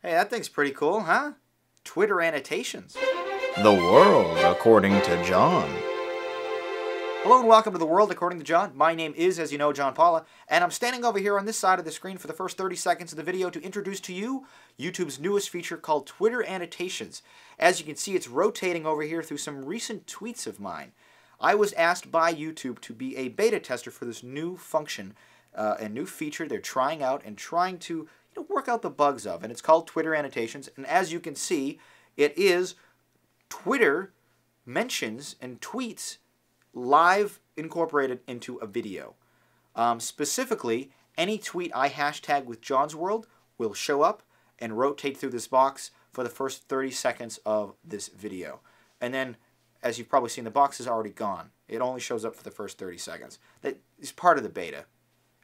Hey, that thing's pretty cool, huh? Twitter annotations. The world according to Jon. Hello and welcome to The World According to Jon. My name is, as you know, Jon Paula, and I'm standing over here on this side of the screen for the first 30 seconds of the video to introduce to you YouTube's newest feature called Twitter Annotations. As you can see, it's rotating over here through some recent tweets of mine. I was asked by YouTube to be a beta tester for this new function, uh, a new feature they're trying out and trying to work out the bugs of, and it's called Twitter Annotations. And as you can see, it is Twitter mentions and tweets live incorporated into a video. Um, specifically, any tweet I hashtag with Jon's World will show up and rotate through this box for the first 30 seconds of this video. And then, as you've probably seen, the box is already gone. It only shows up for the first 30 seconds. That is part of the beta.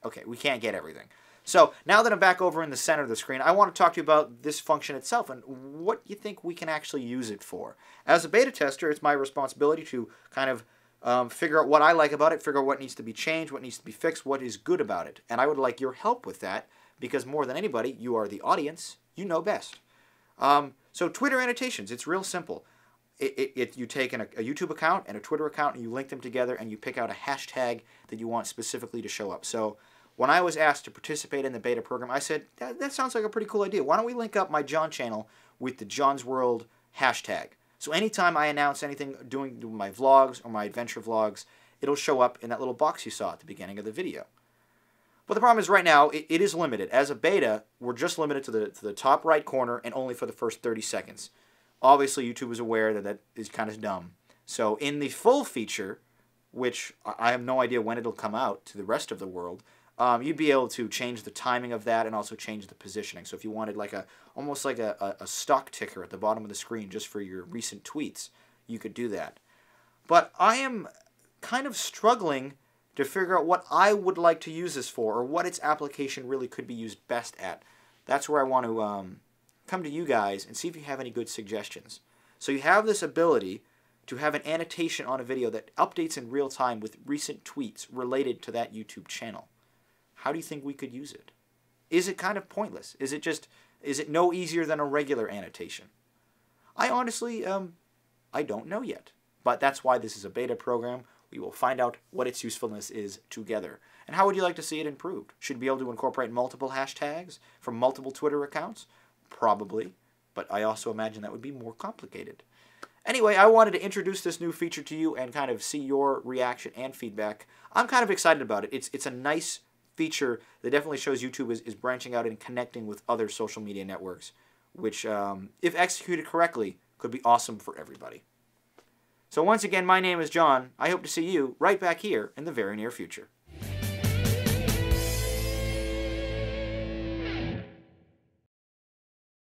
Okay, we can't get everything. So now that I'm back over in the center of the screen, I want to talk to you about this function itself and what you think we can actually use it for. As a beta tester, it's my responsibility to kind of um, figure out what I like about it, figure out what needs to be changed, what needs to be fixed, what is good about it. And I would like your help with that because more than anybody, you are the audience. You know best. Um, so Twitter annotations, it's real simple. It, it, it you take an, a YouTube account and a Twitter account and you link them together and you pick out a hashtag that you want specifically to show up. So when I was asked to participate in the beta program, I said, that, that sounds like a pretty cool idea. Why don't we link up my Jon channel with the Jon's World hashtag? So anytime I announce anything doing, my vlogs or my adventure vlogs, it'll show up in that little box you saw at the beginning of the video. But the problem is right now, it, it is limited. As a beta, we're just limited to the, to the top right corner and only for the first 30 seconds. Obviously, YouTube is aware that that is kind of dumb. So in the full feature, which I have no idea when it'll come out to the rest of the world, um, you'd be able to change the timing of that and also change the positioning. So if you wanted like a almost like a, a, stock ticker at the bottom of the screen just for your recent tweets, you could do that. But I am kind of struggling to figure out what I would like to use this for or what its application really could be used best at. That's where I want to um, come to you guys and see if you have any good suggestions. So you have this ability to have an annotation on a video that updates in real time with recent tweets related to that YouTube channel. How do you think we could use it? Is it kind of pointless? Is it just, is it no easier than a regular annotation? I honestly, um, I don't know yet. But that's why this is a beta program. We will find out what its usefulness is together. And how would you like to see it improved? Should be able to incorporate multiple hashtags from multiple Twitter accounts? Probably. But I also imagine that would be more complicated. Anyway, I wanted to introduce this new feature to you and kind of see your reaction and feedback. I'm kind of excited about it. It's, it's a nice feature that definitely shows YouTube is, is branching out and connecting with other social media networks, which, um, if executed correctly, could be awesome for everybody. So once again, my name is Jon. I hope to see you right back here in the very near future.